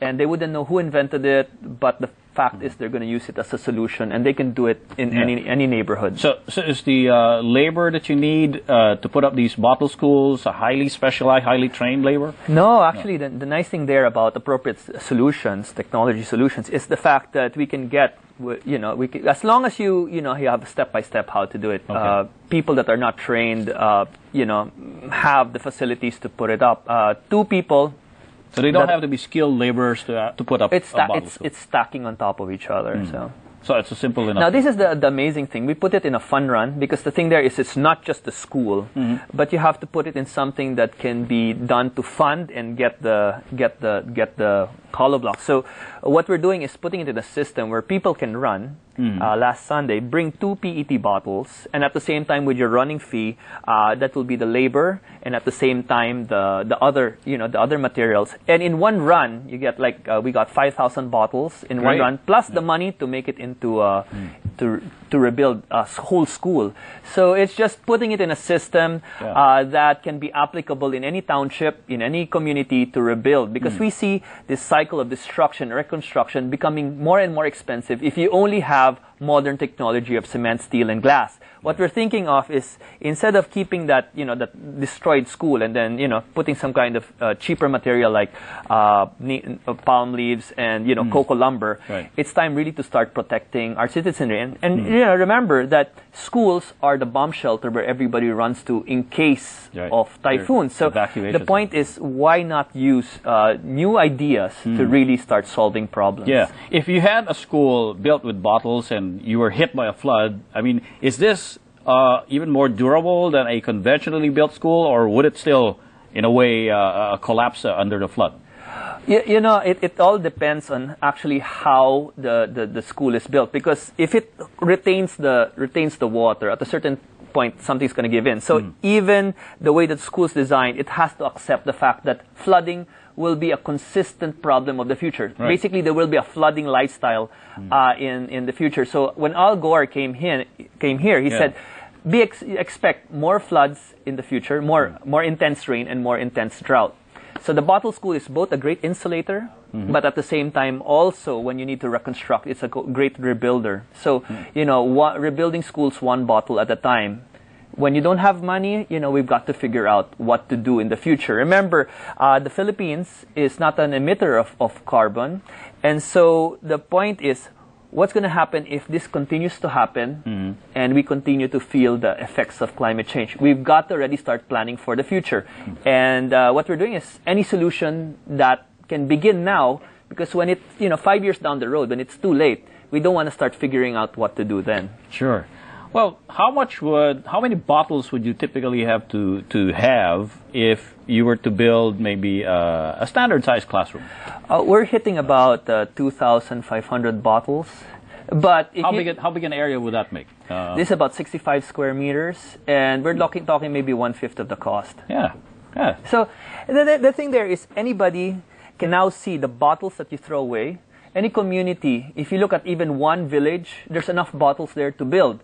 and they wouldn't know who invented it, but the fact is they're going to use it as a solution, and they can do it in Yeah. any any neighborhood. So, so is the uh, labor that you need uh, to put up these bottle schools a highly specialized, highly trained labor? No, actually, the, the nice thing there about appropriate solutions, technology solutions, is the fact that we can get, you know, we can, as long as you, you know, you have a step by step how to do it. Okay. Uh, people that are not trained, uh, you know, have the facilities to put it up. Uh, two people, So they don't That- have to be skilled laborers to, uh, to put up it's sta- it's it's stacking on top of each other. So. so it's a simple enough. Now, this is the, the amazing thing. We put it in a fun run because the thing there is it's not just the school, but you have to put it in something that can be done to fund and get the get the get the hollow block. So, what we're doing is putting it in a system where people can run. Uh, last Sunday, bring two PET bottles, and at the same time, with your running fee, uh, that will be the labor, and at the same time, the the other you know the other materials. And in one run, you get like uh, we got five thousand bottles in one run, plus the money to make it into uh, to to rebuild a whole school. So it's just putting it in a system Yeah. uh, that can be applicable in any township, in any community to rebuild. Because we see this cycle of destruction, reconstruction becoming more and more expensive if you only have modern technology of cement, steel, and glass. What we're thinking of is instead of keeping that you know that destroyed school and then you know putting some kind of uh, cheaper material like uh, ne- uh, palm leaves and you know coco lumber, Right. it's time really to start protecting our citizenry. And, and you know, remember that schools are the bomb shelter where everybody runs to in case Right. of typhoons. So the point is, why not use uh, new ideas to really start solving problems? Yeah. If you had a school built with bottles and you were hit by a flood, I mean, is this uh, even more durable than a conventionally built school, or would it still, in a way, uh, uh, collapse under the flood? You, you know, it, it all depends on actually how the, the, the school is built. Because if it retains the retains the water at a certain point, something's going to give in. So even the way that school's designed, it has to accept the fact that flooding will be a consistent problem of the future. Right. Basically, there will be a flooding lifestyle uh, in in the future. So when Al Gore came here, came here, he Yeah. said. Be ex- expect more floods in the future, more more intense rain and more intense drought. So the bottle school is both a great insulator, but at the same time also when you need to reconstruct, it's a great rebuilder. So you know, one, rebuilding schools one bottle at a time. When you don't have money, you know we've got to figure out what to do in the future. Remember, uh, the Philippines is not an emitter of, of carbon, and so the point is, what's going to happen if this continues to happen and we continue to feel the effects of climate change? We've got to already start planning for the future. And uh, what we're doing is any solution that can begin now, because when it's, you know, five years down the road, when it's too late, we don't want to start figuring out what to do then. Sure. Well, how much would, how many bottles would you typically have to, to have if you were to build maybe uh, a standard sized classroom? Uh, we're hitting about uh, 2,500 bottles. But How big, a- how big an area would that make? Uh, this is about 65 square meters, and we're talking, talking maybe one fifth of the cost. yeah. Yeah. So the, the, the thing there is anybody can now see the bottles that you throw away. Any community, if you look at even one village, there's enough bottles there to build.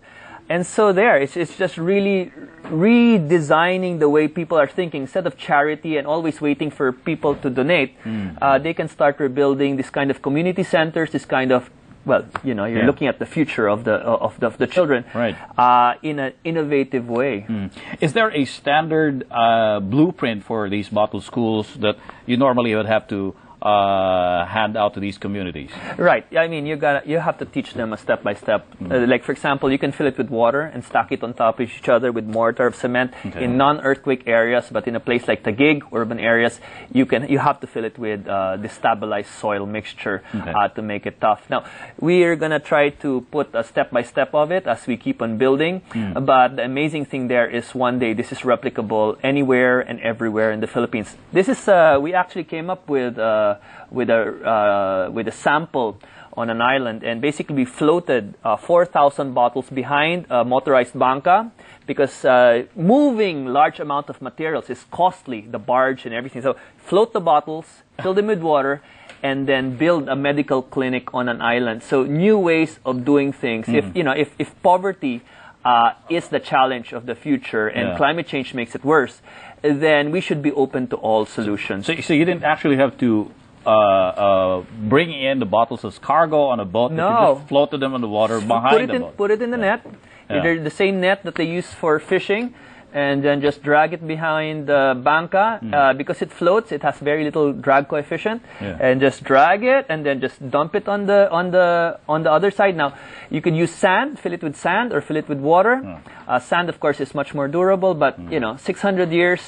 And so there, it's, it's just really redesigning the way people are thinking. Instead of charity and always waiting for people to donate, uh, they can start rebuilding this kind of community centers, this kind of, well, you know, you're Yeah. looking at the future of the, of the, of the children Right. uh, in an innovative way. Is there a standard uh, blueprint for these model schools that you normally would have to uh, hand out to these communities? Right. I mean, you got you have to teach them a step by step. Uh, Like for example, you can fill it with water and stack it on top of each other with mortar of cement Okay. in non-earthquake areas, but in a place like Taguig, urban areas, you can you have to fill it with uh, destabilized soil mixture Okay. uh, to make it tough. Now, we are gonna try to put a step by step of it as we keep on building. But the amazing thing there is one day this is replicable anywhere and everywhere in the Philippines. This is uh, we actually came up with uh, with a uh, with a sample on an island, and basically we floated uh, 4,000 bottles behind a motorized banca because uh, moving large amount of materials is costly, the barge and everything. So float the bottles, fill them with water, and then build a medical clinic on an island. So new ways of doing things. If you know, if, if poverty uh, is the challenge of the future and Yeah. climate change makes it worse, then we should be open to all solutions. So, so you didn't actually have to uh, uh, uh, bring in the bottles as cargo on a boat. No. just float them on the water behind put it the in boat. put it in the net, Yeah. the same net that they use for fishing, and then just drag it behind the banca uh, because it floats. It has very little drag coefficient, Hmm. Yeah. and just drag it, and then just dump it on the on the on the other side. Now you can use sand, fill it with sand, or fill it with water. Hmm. Uh, sand, of course, is much more durable, but you know, 600 years.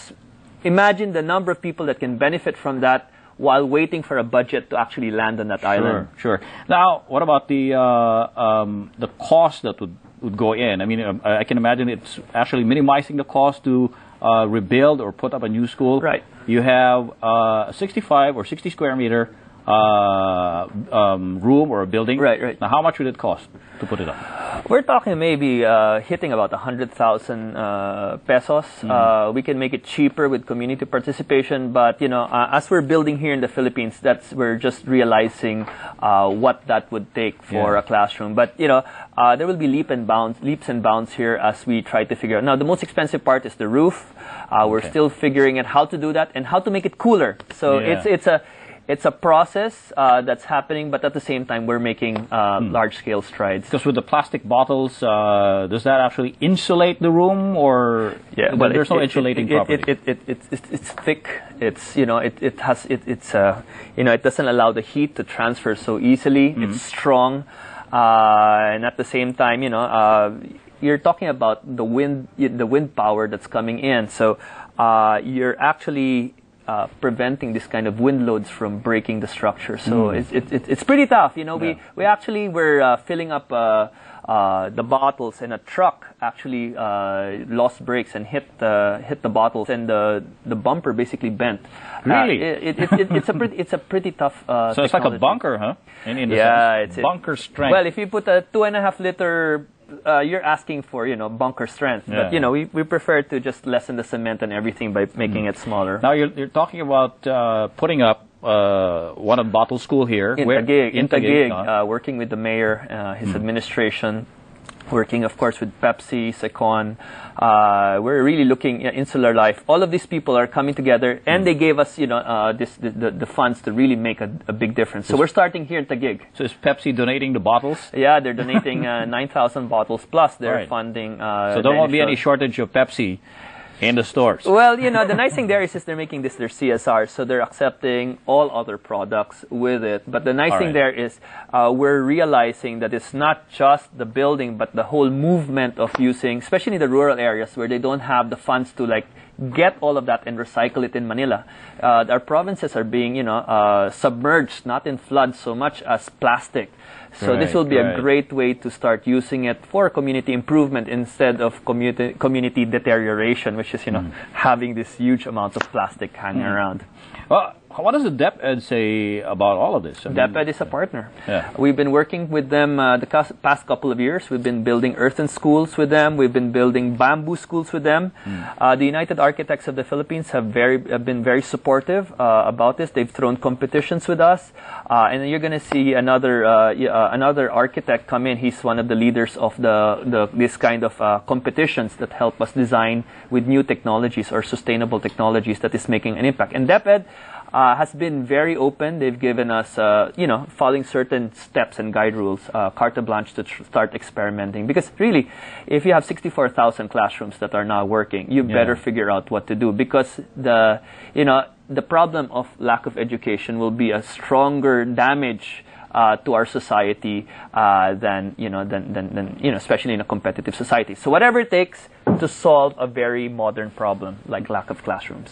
Imagine the number of people that can benefit from that while waiting for a budget to actually land on that island. Sure, sure. Now, what about the uh, um, the cost that would, would go in? I mean, um, I I can imagine it's actually minimizing the cost to uh, rebuild or put up a new school. Right. You have uh, a 65 or 60 square meter uh, um, room or a building. Right, right. Now, how much would it cost to put it up? We're talking maybe uh, hitting about 100,000 uh, pesos. Uh, we can make it cheaper with community participation, but you know, uh, as we're building here in the Philippines, that's we're just realizing uh, what that would take for Yeah. a classroom. But you know, uh, there will be leap and bounds, leaps and bounds here as we try to figure out. Now, the most expensive part is the roof. Uh, we're Okay. still figuring out how to do that and how to make it cooler. So Yeah. it's it's a it's a process uh, that's happening, but at the same time, we're making uh, large scale strides. Because with the plastic bottles, uh, does that actually insulate the room, or Yeah, but there's it- no it- insulating it, it, property? It, it, it, it's, it's thick. It's you know it, it has it, it's uh, you know it doesn't allow the heat to transfer so easily. Mm-hmm. It's strong, uh, and at the same time you know uh, you're talking about the wind the wind power that's coming in. So uh, you're actually uh, preventing this kind of wind loads from breaking the structure. So it's, it, it, it's pretty tough. You know, Mm. Yeah. we, we actually were uh, filling up uh, uh, the bottles, and a truck actually uh, lost brakes and hit the hit the bottles, and the the bumper basically bent. Really? Uh, it, it, it, it's a pretty it's a pretty tough. Uh, so it's like a bunker, huh? In, in the Yeah, it's it- bunker strength. Well, if you put a two and a half liter. Uh, you're asking for you know bunker strength, Yeah. but you know we, we prefer to just lessen the cement and everything by making it smaller. Now you're, you're talking about uh, putting up uh, one of bottle school here. in where- Taguig, in Taguig, uh, uh, working with the mayor, uh, his administration, working, of course, with Pepsi, Secon. Uh, we're really looking at insular life. All of these people are coming together, and they gave us, you know, uh, this the, the, the funds to really make a, a big difference. So we're starting here in Taguig. so is Pepsi donating the bottles? Yeah, they're donating uh, 9,000 bottles plus they're Right. funding. Uh, So there the won't be any shortage of Pepsi in the stores. Well, you know, the nice thing there is, is they're making this their CSR, so they're accepting all other products with it. But the nice All thing right. there is uh, we're realizing that it's not just the building, but the whole movement of using, especially in the rural areas where they don't have the funds to like get all of that and recycle it in Manila. Uh, our provinces are being, you know, uh, submerged, not in floods so much as plastic. So this Right, will be right. a great way to start using it for community improvement instead of community community deterioration, which is you know Mm. having this huge amount of plastic hanging around. Well, what does the DepEd say about all of this? I mean, DepEd is a partner. Yeah. We've been working with them uh, the past couple of years. We've been building earthen schools with them. We've been building bamboo schools with them. Hmm. Uh, the United Architects of the Philippines have very have been very supportive uh, about this. They've thrown competitions with us, uh, and you're going to see another uh, uh, another architect come in. He's one of the leaders of the, the this kind of uh, competitions that help us design with new technologies or sustainable technologies that is making an impact. And DepEd uh, has been very open. They've given us, uh, you know, following certain steps and guide rules, uh, carte blanche to tr- start experimenting. Because really, if you have 64,000 classrooms that are not working, you Yeah. better figure out what to do. Because the, you know, the problem of lack of education will be a stronger damage. Uh, to our society uh, than you know than, than, than you know especially in a competitive society. So whatever it takes to solve a very modern problem like lack of classrooms.